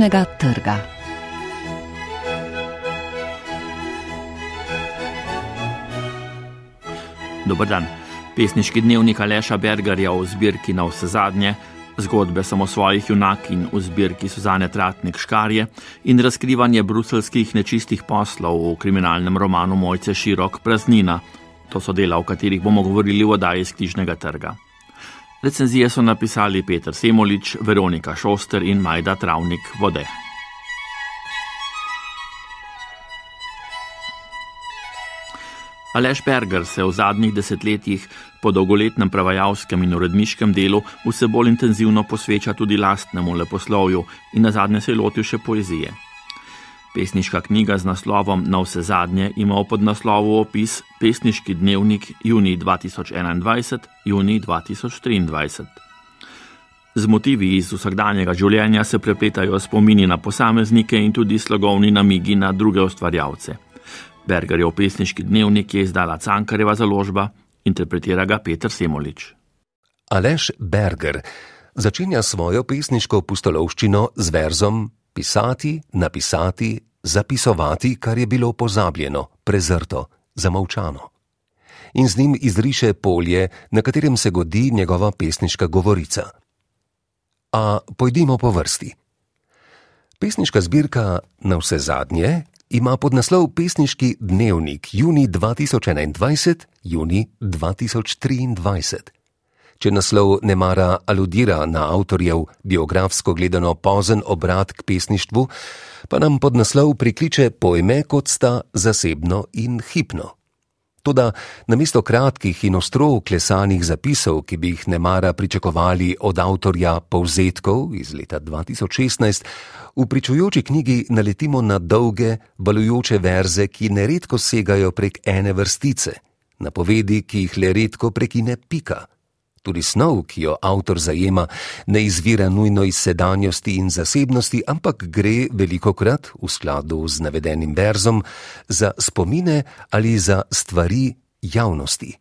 knjižnega trga. Dobr dan. Pesniški dnevnik Aleša Bergarja v zbirki na vse zadnje, zgodbe samo svojih junakin v zbirki Suzane Tratnik Škarje in razkrivanje bruselskih nečistih poslov v kriminalnem romanu Mojce Širok Praznina. To so dela, o katerih bomo govorili v oddaji iz knjižnega trga. Recenzije so napisali Petr Semolič, Veronika Šoster in Majda Travnik Vode. Aleš Berger se v zadnjih desetletjih po dolgoletnem prevajalskem in uredniškem delu vse bolj intenzivno posveča tudi lastnemu leposlovju in na zadnje se je lotil še poezije. Pesniška knjiga z naslovom Na vse zadnje ima v podnaslovu opis Pesniški dnevnik junij 2021-junij 2023. Z motivi iz vsakdanjega življenja se prepletajo spomini na posameznike in tudi slogovni namigi na druge ustvarjalce. Bergerjev pesniški dnevnik je izdala Cankareva založba, interpretira ga Petr Semolič. Aleš Berger začenja svojo pesniško pustolovščino z verzom pisati, napisati, zapisovati, kar je bilo pozabljeno, prezrto, zamolčano. In z njim izriše polje, na katerem se godi njegova pesniška govorica. A pojdimo po vrsti. Pesniška zbirka na vse zadnje ima podnaslov Pesniški dnevnik juni 2021-juni 2023. Če naslov ne mara aludira na avtorjev biografsko gledano pozen obrat k pesništvu, pa nam podnaslov prikliče pojme kot sta zasebno in hipno. Toda namesto kratkih in ostro uklesanih zapisov, ki bi jih ne mara pričakovali od avtorja povzetkov iz leta 2016, v pričujoči knjigi naletimo na dolge, valujoče verze, ki neredko segajo prek ene vrstice, napovedi, ki jih le redko prekine pika. Tudi snov, ki jo avtor zajema, ne izvira nujno iz sedanjosti in zasebnosti, ampak gre veliko krat v skladu z navedenim verzom za spomine ali za stvari javnosti.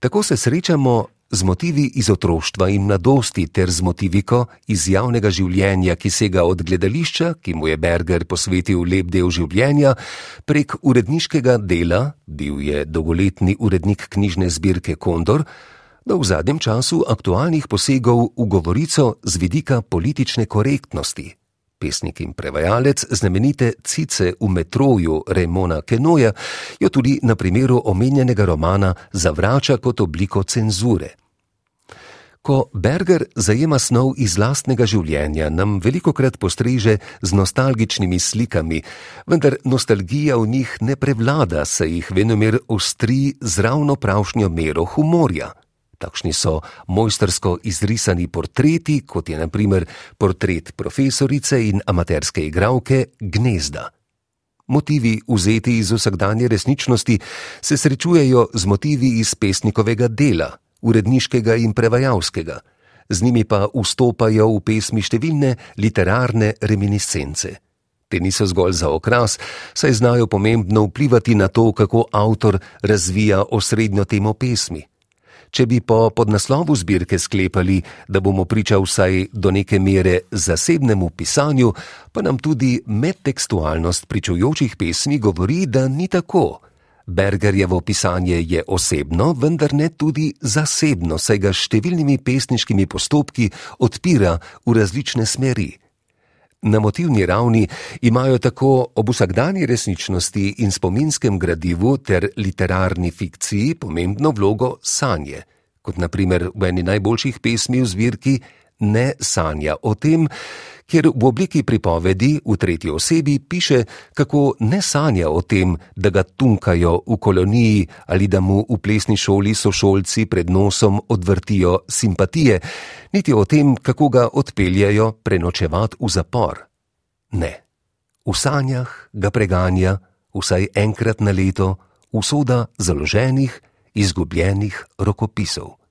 Tako se srečamo z motivi iz otroštva in mladosti ter z motiviko iz javnega življenja, ki sega od gledališča, ki mu je Berger posvetil lep del življenja, prek uredniškega dela, bil je dolgoletni urednik knjižne zbirke Kondor, do v zadnjem času aktualnih posegov v govorico z vidika politične korektnosti. Pesnik in prevajalec znamenite Cice v metroju Remona Kenoja jo tudi na primeru omenjenega romana zavrača kot obliko cenzure. Ko Berger zajema snov iz lastnega življenja, nam veliko krat postreže z nostalgičnimi slikami, vendar nostalgija v njih ne prevlada, saj jih venomer ostri z ravno pravšnjo mero humorja. Takšni so mojstersko izrisani portreti, kot je naprimer portret profesorice in amaterske igralke Gnezda. Motivi, vzeti iz vsakdanje resničnosti, se srečujejo z motivi iz pesnikovega dela, uredniškega in prevajalskega, z njimi pa vstopajo v pesmi številne literarne reminiscence. Te niso zgolj za okras, saj znajo pomembno vplivati na to, kako avtor razvija osrednjo temo pesmi. Če bi po podnaslovu zbirke sklepali, da bomo priča vsaj do neke mere zasebnemu pisanju, pa nam tudi medtekstualnost pričujočih pesmi govori, da ni tako. Bergerjevo pisanje je osebno, vendar ne tudi zasebno, saj ga številnimi pesniškimi postopki odpira v različne smeri. Na motivni ravni imajo tako ob vsakdanji resničnosti in spominskem gradivu ter literarni fikciji pomembno vlogo sanje, kot naprimer v eni najboljših pesmi v zbirki Ne sanja o tem, kjer v obliki pripovedi v tretji osebi piše, kako ne sanja o tem, da ga tunkajo v koloniji ali da mu v plesni šoli sošolci pred nosom odvrtijo simpatije, niti o tem, kako ga odpeljajo prenočevat v zapor. Ne, v sanjah ga preganja vsaj enkrat na leto usoda založenih, izgubljenih rokopisov.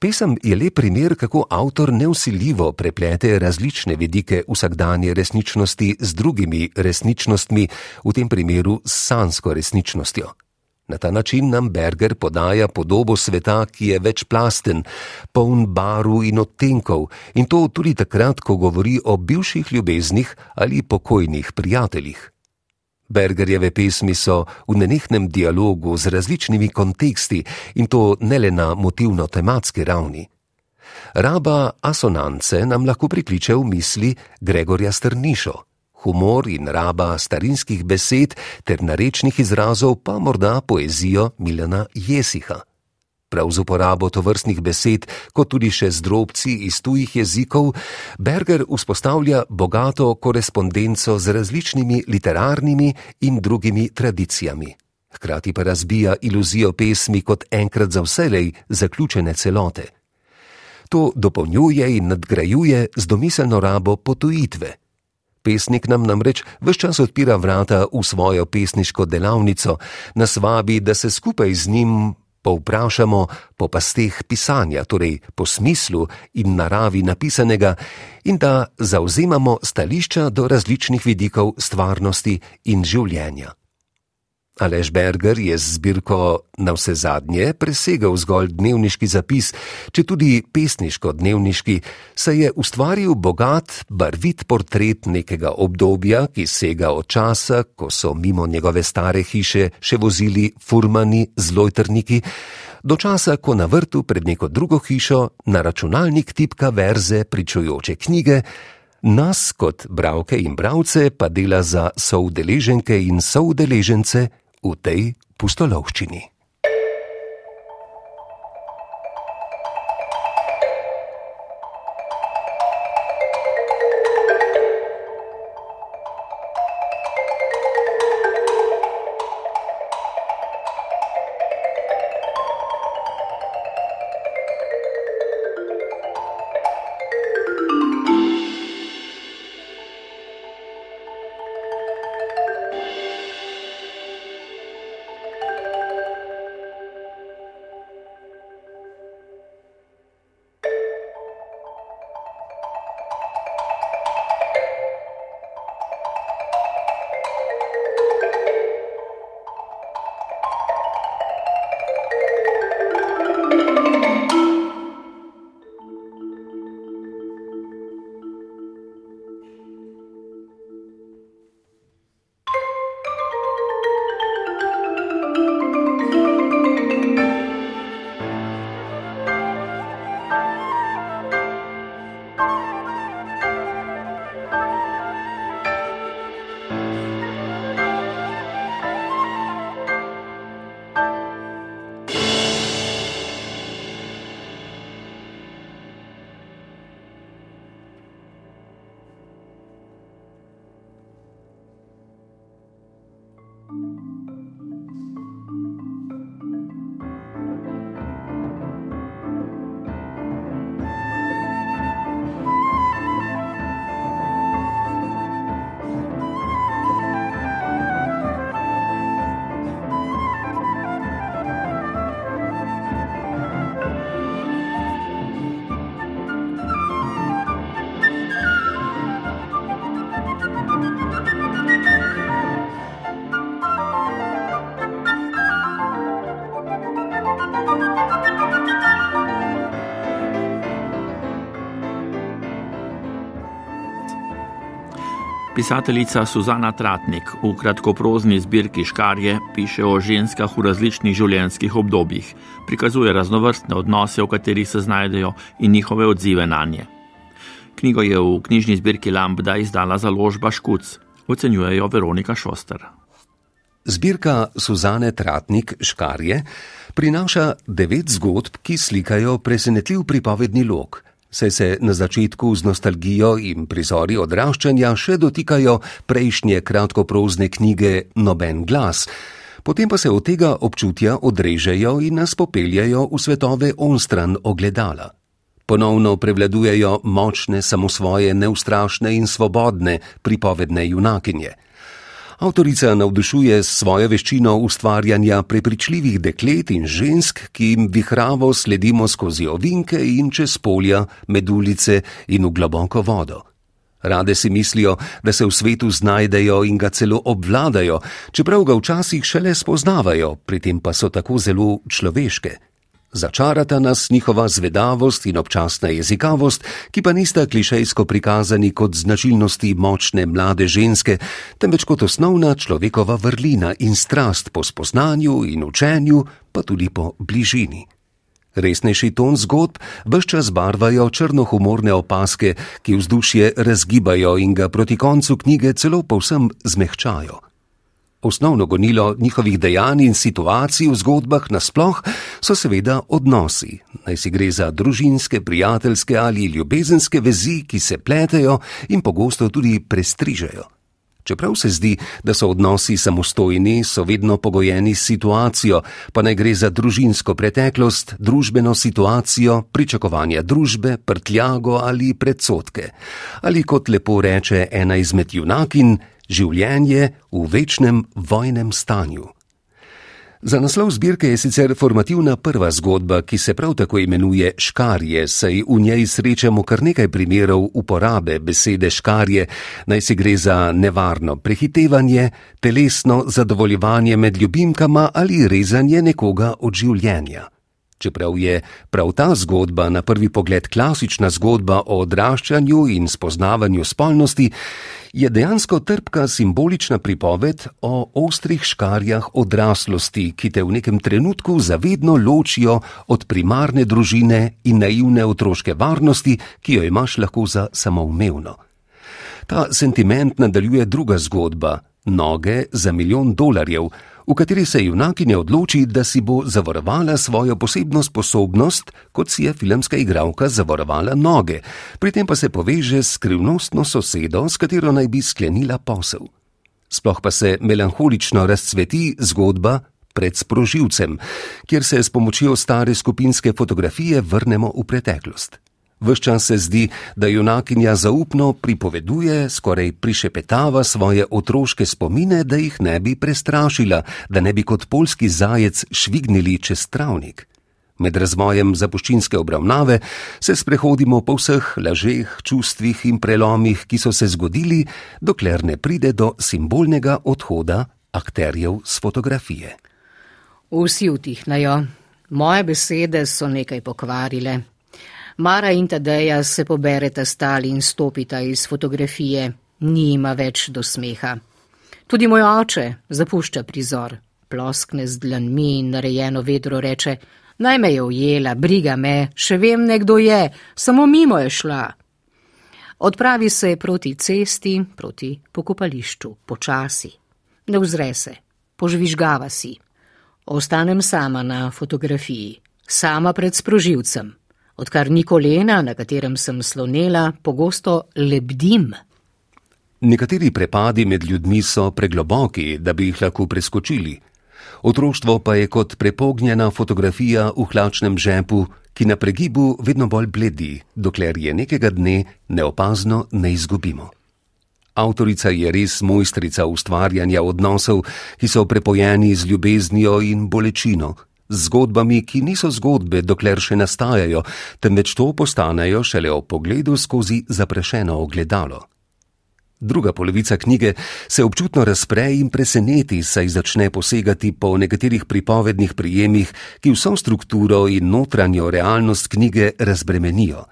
Pesem je le primer, kako avtor neusiljivo preplete različne vidike vsakdanje resničnosti z drugimi resničnostmi, v tem primeru s sansko resničnostjo. Na ta način nam Berger podaja podobo sveta, ki je večplasten, poln barv in odtenkov, in to tudi takrat, ko govori o bivših ljubeznih ali pokojnih prijateljih. Bergerjeve pesmi so v nenehnem dialogu z različnimi konteksti in to ne le na motivno-tematski ravni. Raba asonance nam lahko prikliče v misli Gregorja Strnišo humor in raba starinskih besed ter narečnih izrazov pa morda poezijo Milana Jesiha. Prav z uporabo tovrstnih besed, kot tudi še z drobci iz tujih jezikov, Berger vzpostavlja bogato korespondenco z različnimi literarnimi in drugimi tradicijami. Hkrati pa razbija iluzijo pesmi kot enkrat za vselej zaključene celote. To dopolnjuje in nadgrajuje z domiselno rabo potujitve. Pesnik nam namreč vse čas odpira vrata v svojo pesniško delavnico, nas vabi, da se skupaj z njim povprašamo po pasteh pisanja, torej po smislu in naravi napisanega, in da zauzemamo stališča do različnih vidikov stvarnosti in življenja. Alež Berger je z zbirko na vse zadnje presegal zgolj dnevniški zapis, če tudi pesniško dnevniški, se je ustvaril bogat, barvit portret nekega obdobja, ki sega od časa, ko so mimo njegove stare hiše še vozili furmani z lojtrniki, do časa, ko na vrtu pred neko drugo hišo na računalnik tipka verze pričujoče knjige, nas kot bravke in bravce pa dela za soudeleženke in soudeležence v tej pustolovščini. Pisateljica Suzana Tratnik v kratkoprozni zbirki Škarje piše o ženskah v različnih življenjskih obdobjih, prikazuje raznovrstne odnose, v katerih se znajdejo in njihove odzive na nje. Knjigo je v knjižni zbirki Lambda izdala založba Škuc, ocenjujejo Veronika Šoster. Zbirka Suzane Tratnik Škarje prinaša devet zgodb, ki slikajo presenetljiv pripovedni lok saj se na začetku z nostalgijo in prizori odraščanja še dotikajo prejšnje kratkoprozne knjige Noben glas, potem pa se od tega občutja odrežejo in nas popeljajo v svetove onstran ogledala. Ponovno prevladujejo močne, samosvoje, neustrašne in svobodne pripovedne junakinje. Avtorica navdušuje s svojo veščino ustvarjanja prepričljivih deklet in žensk, ki jim vihravo sledimo skozi ovinke in čez polja, med ulice in v globoko vodo. Rade si mislijo, da se v svetu znajdejo in ga celo obvladajo, čeprav ga včasih šele spoznavajo, pri tem pa so tako zelo človeške. Začarata nas njihova zvedavost in občasna jezikavost, ki pa nista klišejsko prikazani kot značilnosti močne mlade ženske, temveč kot osnovna človekova vrlina in strast po spoznanju in učenju, pa tudi po bližini. Resnejši ton zgodb vse čas barvajo črnohumorne opaske, ki vzdušje razgibajo in ga proti koncu knjige celo povsem zmehčajo. Osnovno gonilo njihovih dejanj in situacij v zgodbah nasploh so seveda odnosi, naj si gre za družinske, prijateljske ali ljubezenske vezi, ki se pletejo in pogosto tudi prestrižejo. Čeprav se zdi, da so odnosi samostojni, so vedno pogojeni s situacijo, pa naj gre za družinsko preteklost, družbeno situacijo, pričakovanja družbe, prtljago ali predsotke. Ali kot lepo reče ena izmed junakin, življenje v večnem vojnem stanju. Za naslov zbirke je sicer formativna prva zgodba, ki se prav tako imenuje Škarje, saj v njej srečamo kar nekaj primerov uporabe besede škarje, naj se gre za nevarno prehitevanje, telesno zadovoljevanje med ljubimkama ali rezanje nekoga od življenja. Čeprav je prav ta zgodba na prvi pogled klasična zgodba o odraščanju in spoznavanju spolnosti, je dejansko trpka simbolična pripoved o ostrih škarjah odraslosti, ki te v nekem trenutku zavedno ločijo od primarne družine in naivne otroške varnosti, ki jo imaš lahko za samoumevno. Ta sentiment nadaljuje druga zgodba: Noge za milijon dolarjev v kateri se junakinja odloči, da si bo zavarovala svojo posebno sposobnost, kot si je filmska igralka zavarovala noge, pri tem pa se poveže s skrivnostno sosedo, s katero naj bi sklenila posel. Sploh pa se melankolično razcveti zgodba pred sprožilcem, kjer se s pomočjo stare skupinske fotografije vrnemo v preteklost. Ves čas se zdi, da junakinja zaupno pripoveduje, skoraj prišepetava svoje otroške spomine, da jih ne bi prestrašila, da ne bi kot polski zajec švignili čez travnik. Med razvojem zapuščinske obravnave se sprehodimo po vseh lažeh, čustvih in prelomih, ki so se zgodili, dokler ne pride do simbolnega odhoda akterjev z fotografije. Vsi utihnajo, moje besede so nekaj pokvarile. Mara in Tadeja se pobereta stali in stopita iz fotografije, ni ima več do smeha. Tudi moj oče zapušča prizor, ploskne z dlanmi in narejeno vedro reče: Naj me je ujela, briga me, še vem, nekdo je, samo mimo je šla. Odpravi se proti cesti, proti pokopališču, počasi. Ne vzre se, požvižgava si. Ostanem sama na fotografiji, sama pred sprožilcem odkar ni kolena, na katerem sem slonela, pogosto lebdim. Nekateri prepadi med ljudmi so pregloboki, da bi jih lahko preskočili. Otroštvo pa je kot prepognjena fotografija v hlačnem žepu, ki na pregibu vedno bolj bledi, dokler je nekega dne neopazno ne izgubimo. Avtorica je res mojstrica ustvarjanja odnosov, ki so prepojeni z ljubeznijo in bolečino, zgodbami, ki niso zgodbe, dokler še nastajajo, temveč to postanejo šele o pogledu skozi zaprešeno ogledalo. Druga polovica knjige se občutno razpre in preseneti, saj začne posegati po nekaterih pripovednih prijemih, ki vso strukturo in notranjo realnost knjige razbremenijo.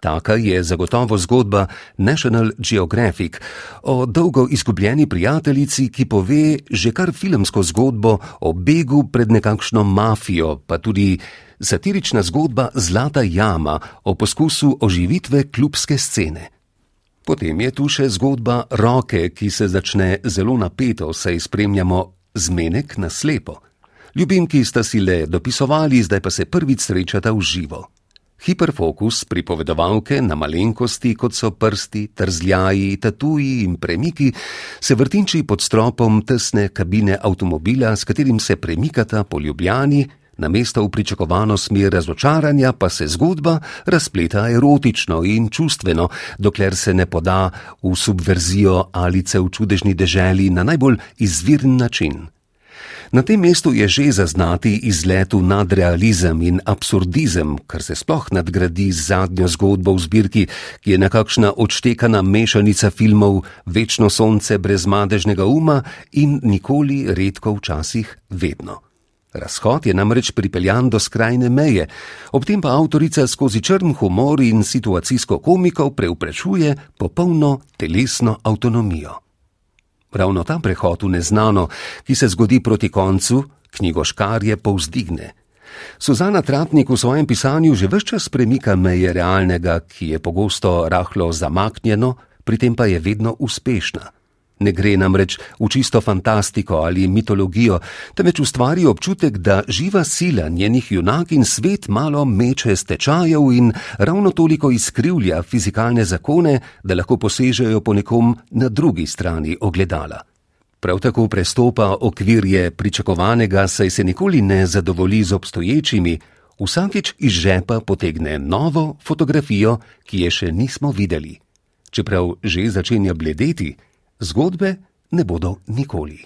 Taka je zagotovo zgodba National Geographic o dolgo izgubljeni prijateljici, ki pove že kar filmsko zgodbo o begu pred nekakšno mafijo, pa tudi satirična zgodba Zlata jama o poskusu oživitve klubske scene. Potem je tu še zgodba roke, ki se začne zelo napeto, saj spremljamo zmenek na slepo. Ljubimki sta si le dopisovali, zdaj pa se prvič srečata v živo. Hiperfokus pripovedovalke na malenkosti, kot so prsti, trzljaji, tatuji in premiki, se vrtinči pod stropom tesne kabine avtomobila, s katerim se premikata po Ljubljani, na mesto v pričakovano smer razočaranja pa se zgodba razpleta erotično in čustveno, dokler se ne poda v subverzijo alice v čudežni deželi na najbolj izviren način. Na tem mestu je že zaznati izlet v nadrealizem in absurdizem, kar se sploh nadgradi z zadnjo zgodbo v zbirki, ki je nekakšna odštekana mešanica filmov Večno sonce brez madežnega uma in nikoli, redko, včasih vedno. Razhod je namreč pripeljan do skrajne meje, ob tem pa avtorica skozi črn humor in situacijsko komiko preuprečuje popolno telesno avtonomijo. Ravno ta prehod v neznano, ki se zgodi proti koncu, knjigoškarje povzdigne. Suzana Trapnik v svojem pisanju že vse čas premika meje realnega, ki je pogosto rahlo zamaknjeno, pri tem pa je vedno uspešna. Ne gre namreč v čisto fantastiko ali mitologijo, temveč ustvari občutek, da živa sila njenih junak in svet malo meče stečajev in ravno toliko izkrivlja fizikalne zakone, da lahko posežejo po nekom na drugi strani ogledala. Prav tako prestopa okvirje pričakovanega, saj se nikoli ne zadovolji z obstoječimi, vsakič iz žepa potegne novo fotografijo, ki je še nismo videli. Čeprav že začenja bledeti, zgodbe ne bodo nikoli.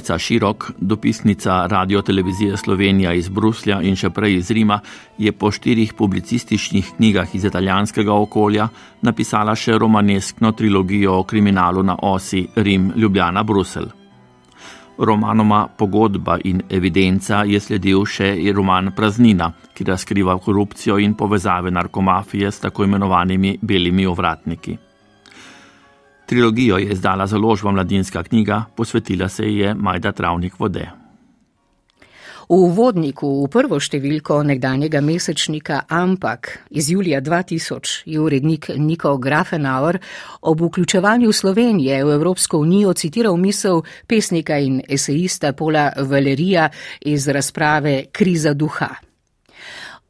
Mojca Širok, dopisnica Radio Televizije Slovenija iz Bruslja in še prej iz Rima, je po štirih publicističnih knjigah iz italijanskega okolja napisala še romaneskno trilogijo o kriminalu na osi Rim-Ljubljana-Brusel. Romanoma Pogodba in evidenca je sledil še roman Praznina, ki razkriva korupcijo in povezave narkomafije s tako imenovanimi belimi ovratniki. Trilogijo je izdala založba Mladinska knjiga, posvetila se je Majda Travnik vode. V uvodniku v prvo številko nekdanjega mesečnika Ampak iz julija 2000 je urednik Niko Grafenauer ob vključevanju Slovenije v Evropsko unijo citiral misel pesnika in esejista Pola Valerija iz razprave Kriza duha.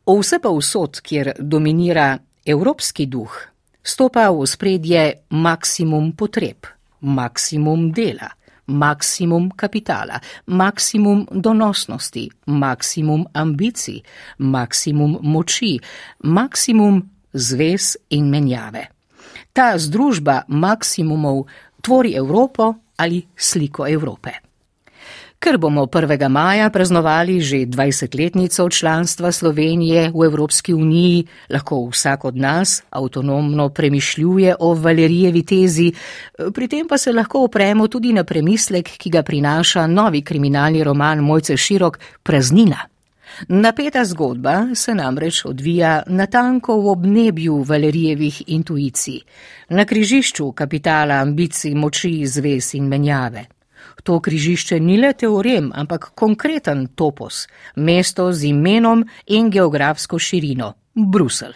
O vse pa vsot, kjer dominira evropski duh, stopa v spredje maksimum potreb, maksimum dela, maksimum kapitala, maksimum donosnosti, maksimum ambicij, maksimum moči, maksimum zvez in menjave. Ta združba maksimumov tvori Evropo ali sliko Evrope. Ker bomo 1. maja praznovali že 20-letnico članstva Slovenije v Evropski uniji, lahko vsak od nas avtonomno premišljuje o Valerijevi tezi, pri tem pa se lahko opremo tudi na premislek, ki ga prinaša novi kriminalni roman Mojce Širok Praznina. Napeta zgodba se namreč odvija natanko v obnebju Valerijevih intuicij, na križišču kapitala, ambicij, moči, zvez in menjave. To križišče ni le teorem, ampak konkreten topos, mesto z imenom in geografsko širino - Brusel.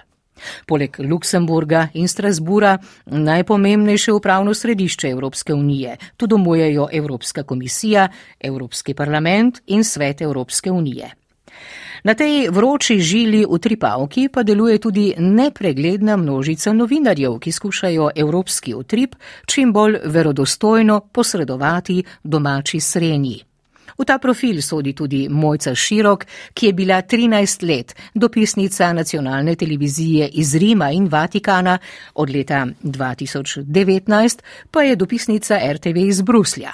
Poleg Luksemburga in Strasbura najpomembnejše upravno središče Evropske unije, tu domujejo Evropska komisija, Evropski parlament in Svet Evropske unije. Na tej vroči žili v tripavki pa deluje tudi nepregledna množica novinarjev, ki skušajo evropski utrip čim bolj verodostojno posredovati domači srenji. V ta profil sodi tudi Mojca Širok, ki je bila 13 let dopisnica nacionalne televizije iz Rima in Vatikana, od leta 2019 pa je dopisnica RTV iz Bruslja.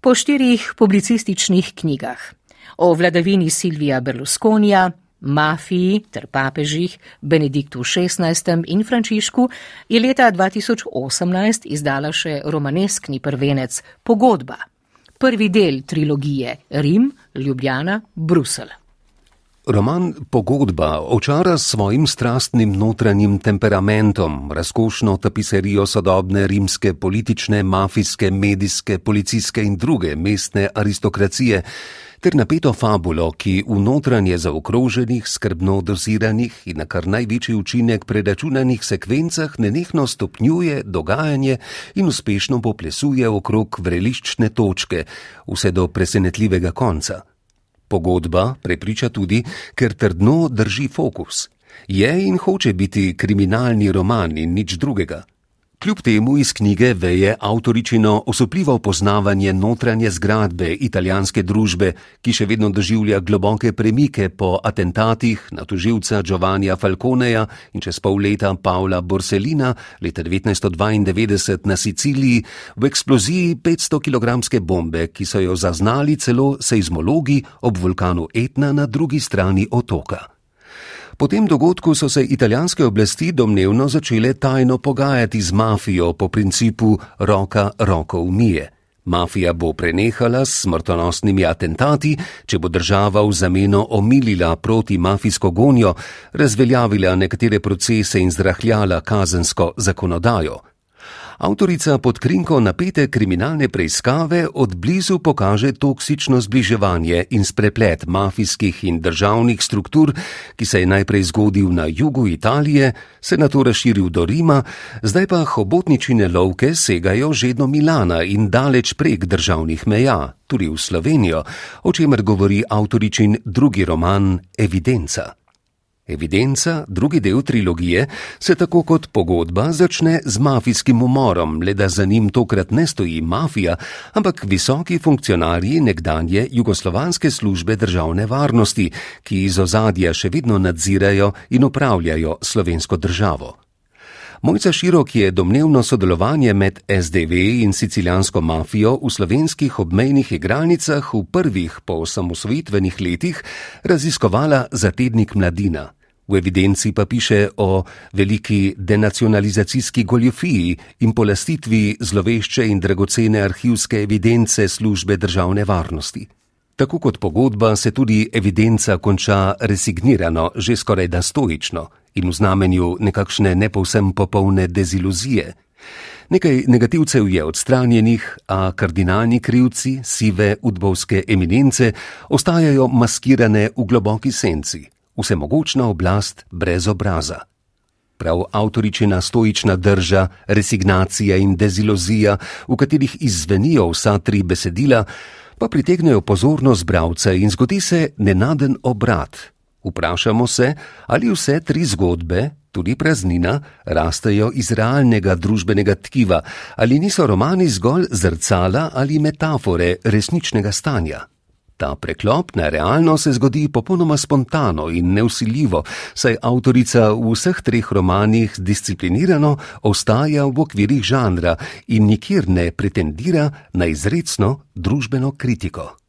Po štirih publicističnih knjigah o vladavini Silvija Berlusconija, mafiji ter papežih Benediktu XVI. in Frančišku je leta 2018 izdala še romaneskni prvenec Pogodba, prvi del trilogije Rim, Ljubljana, Brusel. Roman Pogodba očara s svojim strastnim notranjim temperamentom, razkošno tapiserijo sodobne rimske politične, mafijske, medijske, policijske in druge mestne aristokracije, ter napeto fabulo, ki v notranje zaokroženih, skrbno doziranih in na kar največji učinek preračunanih sekvencah nenehno stopnjuje dogajanje in uspešno poplesuje okrog vreliščne točke, vse do presenetljivega konca. Pogodba prepriča tudi, ker trdno drži fokus. Je in hoče biti kriminalni roman in nič drugega. Kljub temu iz knjige veje avtoričino osupljivo poznavanje notranje zgradbe italijanske družbe, ki še vedno doživlja globoke premike po atentatih na tuživca Giovannija Falconeja in čez pol leta Paula Borsellina leta 1992 na Siciliji v eksploziji 500 kg bombe, ki so jo zaznali celo seizmologi ob vulkanu Etna na drugi strani otoka. Po tem dogodku so se italijanske oblasti domnevno začele tajno pogajati z mafijo po principu roka roko umije. Mafija bo prenehala s smrtonosnimi atentati, če bo država v zameno omilila proti mafijsko gonjo, razveljavila nekatere procese in zrahljala kazensko zakonodajo. Avtorica pod krinko napete kriminalne preiskave od blizu pokaže toksično zbliževanje in spreplet mafijskih in državnih struktur, ki se je najprej zgodil na jugu Italije, se na to razširil do Rima, zdaj pa hobotničine lovke segajo že do Milana in daleč prek državnih meja, tudi v Slovenijo, o čemer govori avtoričin drugi roman Evidenca. Evidenca, drugi del trilogije, se tako kot pogodba začne z mafijskim umorom, le da za njim tokrat ne stoji mafija, ampak visoki funkcionarji nekdanje jugoslovanske službe državne varnosti, ki iz ozadja še vedno nadzirajo in upravljajo slovensko državo. Mojca Širok je domnevno sodelovanje med SDV in sicilijansko mafijo v slovenskih obmejnih igralnicah v prvih po osamosvojitvenih letih raziskovala za tednik Mladina. V evidenci pa piše o veliki denacionalizacijski goljofiji in polastitvi zlovešče in dragocene arhivske evidence službe državne varnosti. Tako kot pogodba se tudi evidenca konča resignirano, že skoraj da stoično in v znamenju nekakšne nepovsem popolne deziluzije. Nekaj negativcev je odstranjenih, a kardinalni krivci, sive udbovske eminence, ostajajo maskirane v globoki senci vsemogočna oblast brez obraza. Prav avtoričina stoična drža, resignacija in deziluzija, v katerih izzvenijo vsa tri besedila, pa pritegnejo pozornost bralca in zgodi se nenaden obrat. Vprašamo se, ali vse tri zgodbe, tudi praznina, rastejo iz realnega družbenega tkiva, ali niso romani zgolj zrcala ali metafore resničnega stanja. Ta preklop na realno se zgodi popolnoma spontano in neusiljivo, saj avtorica v vseh treh romanih disciplinirano ostaja v okvirih žanra in nikjer ne pretendira na izredno družbeno kritiko.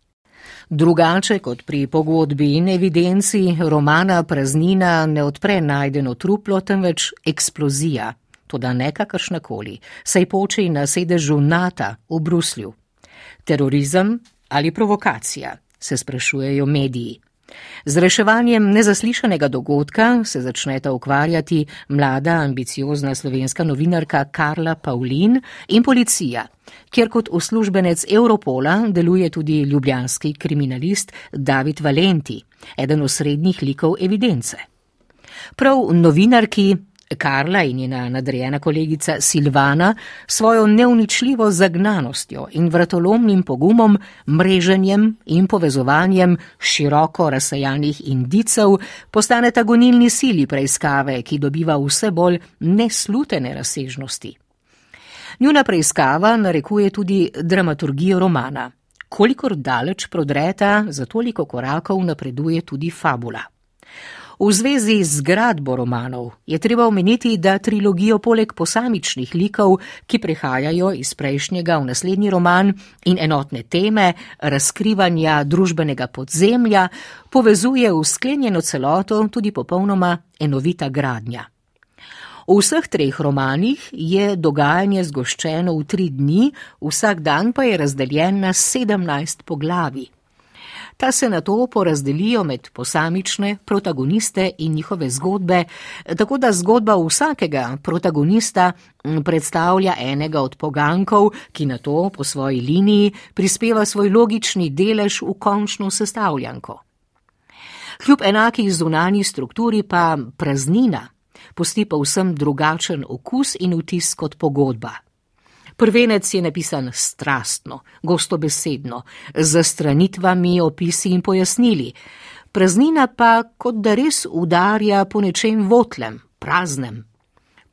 Drugače kot pri pogodbi in evidenci, romana Praznina ne odpre najdeno truplo, temveč eksplozija, toda ne kakršnakoli, saj poči na sedežu NATO v Bruslju. Terorizem ali provokacija? se sprašujejo mediji. Z reševanjem nezaslišanega dogodka se začneta ukvarjati mlada, ambiciozna slovenska novinarka Karla Paulin in policija, kjer kot uslužbenec Europola deluje tudi ljubljanski kriminalist David Valenti, eden osrednjih likov evidence. Prav novinarki Karla in njena nadrejena kolegica Silvana svojo neuničljivo zagnanostjo in vratolomnim pogumom, mreženjem in povezovanjem široko razsajanih indicev postaneta gonilni sili preiskave, ki dobiva vse bolj neslutene razsežnosti. Njuna preiskava narekuje tudi dramaturgijo romana. Kolikor daleč prodreta, za toliko korakov napreduje tudi fabula. V zvezi z gradbo romanov je treba omeniti, da trilogijo poleg posamičnih likov, ki prehajajo iz prejšnjega v naslednji roman in enotne teme razkrivanja družbenega podzemlja, povezuje v sklenjeno celoto tudi popolnoma enovita gradnja. V vseh treh romanih je dogajanje zgoščeno v tri dni, vsak dan pa je razdeljen na sedemnajst poglavi ta se na to porazdelijo med posamične protagoniste in njihove zgodbe, tako da zgodba vsakega protagonista predstavlja enega od pogankov, ki na to po svoji liniji prispeva svoj logični delež v končno sestavljanko. Kljub enaki zunani strukturi pa praznina posti pa vsem drugačen okus in vtis kot pogodba. Prvenec je napisan strastno, gostobesedno, z stranitvami, opisi in pojasnili. Praznina pa kot da res udarja po nečem votlem, praznem.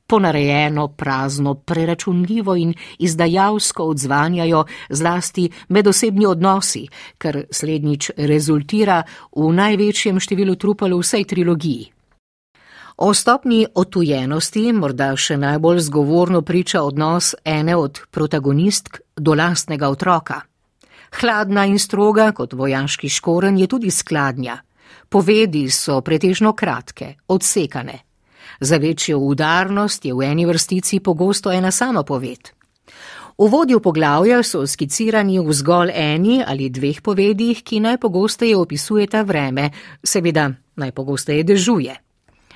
Ponarejeno, prazno, preračunljivo in izdajalsko odzvanjajo zlasti medosebni odnosi, kar slednjič rezultira v največjem številu trupel v vsej trilogiji. O stopni otujenosti morda še najbolj zgovorno priča odnos ene od protagonistk do lastnega otroka. Hladna in stroga kot vojaški škoren je tudi skladnja. Povedi so pretežno kratke, odsekane. Za večjo udarnost je v eni vrstici pogosto ena sama poved. V vodju poglavja so skicirani v zgolj eni ali dveh povedih, ki najpogosteje opisujeta vreme, seveda najpogosteje dežuje.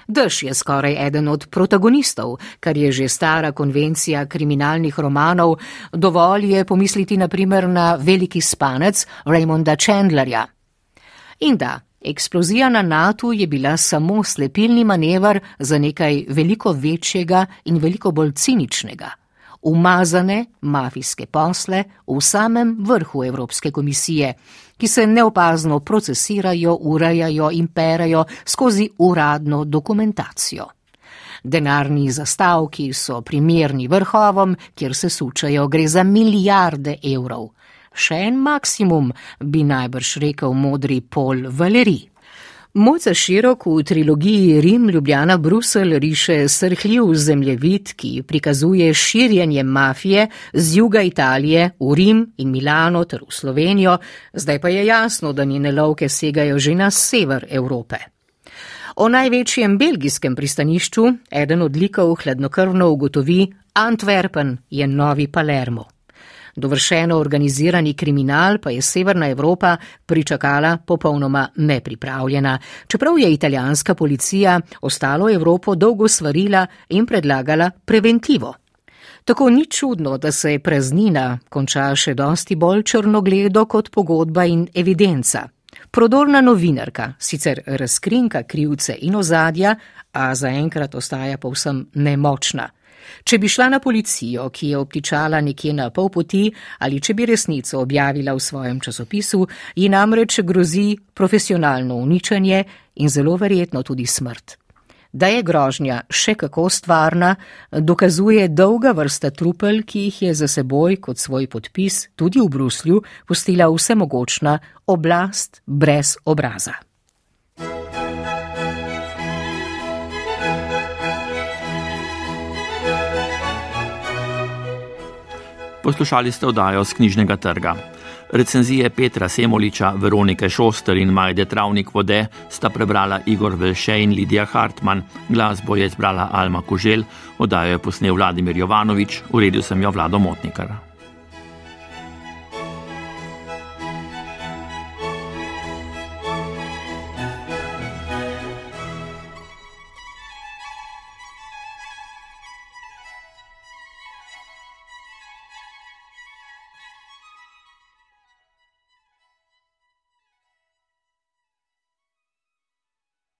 Dež je skoraj eden od protagonistov, kar je že stara konvencija kriminalnih romanov, dovolj je pomisliti naprimer na veliki spanec Raymonda Chandlerja. In da, eksplozija na NATO je bila samo slepilni manever za nekaj veliko večjega in veliko bolj ciničnega. Umazane mafijske posle v samem vrhu Evropske komisije, ki se neopazno procesirajo, urejajo in perajo skozi uradno dokumentacijo. Denarni zastavki so primerni vrhovom, kjer se sučajo, gre za milijarde evrov. Še en maksimum, bi najbrž rekel modri Pol Valerij. Mojca Širok v trilogiji Rim, Ljubljana, Brusel riše srhljiv zemljevid, ki prikazuje širjenje mafije z juga Italije v Rim in Milano ter v Slovenijo, zdaj pa je jasno, da njene lovke segajo že na sever Evrope. O največjem belgijskem pristanišču eden od likov hladnokrvno ugotovi: Antwerpen je novi Palermo. Dovršeno organizirani kriminal pa je Severna Evropa pričakala popolnoma nepripravljena, čeprav je italijanska policija ostalo Evropo dolgo svarila in predlagala preventivo. Tako ni čudno, da se je praznina konča še dosti bolj črnogledo kot pogodba in evidenca. Prodorna novinarka sicer razkrinka krivce in ozadja, a zaenkrat ostaja povsem nemočna. Če bi šla na policijo, ki je obtičala nekje na pol poti, ali če bi resnico objavila v svojem časopisu, ji namreč grozi profesionalno uničenje in zelo verjetno tudi smrt. Da je grožnja še kako stvarna, dokazuje dolga vrsta trupel, ki jih je za seboj kot svoj podpis tudi v Bruslju pustila vsemogočna oblast brez obraza. Poslušali ste oddajo z knjižnega trga. Recenzije Petra Semoliča, Veronike Šoster in Majde Travnik vode sta prebrala Igor Velše in Lidija Hartmann, glasbo je izbrala Alma Kožel, oddajo je posnel Vladimir Jovanovič, uredil sem jo Vlado Motnikar.